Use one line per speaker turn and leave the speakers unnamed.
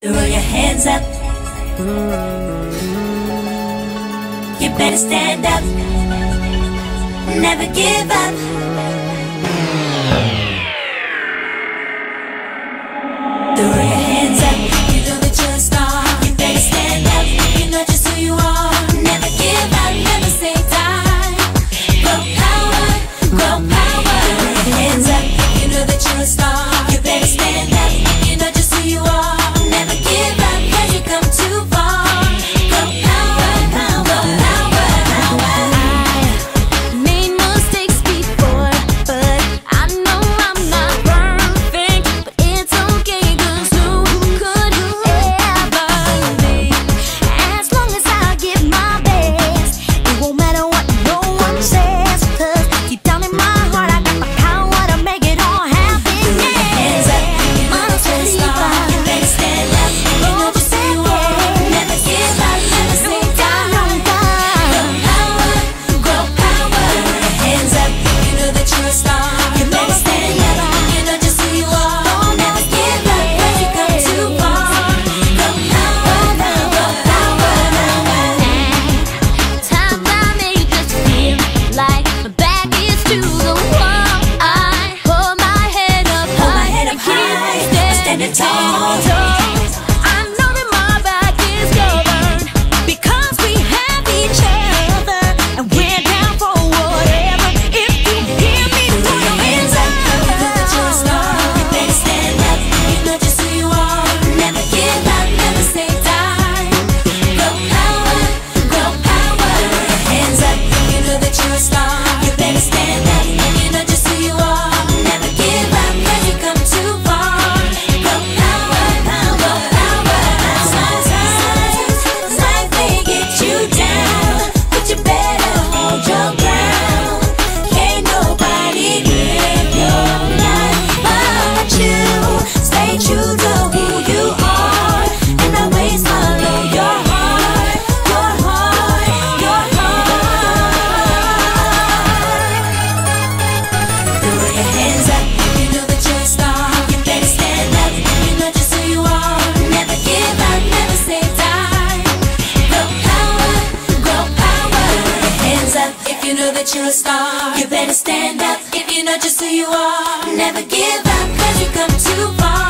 Throw your hands up. You better stand up. Never give up. time. that you're a star. You better stand up if you know just who you are. Never give up cause you come too far.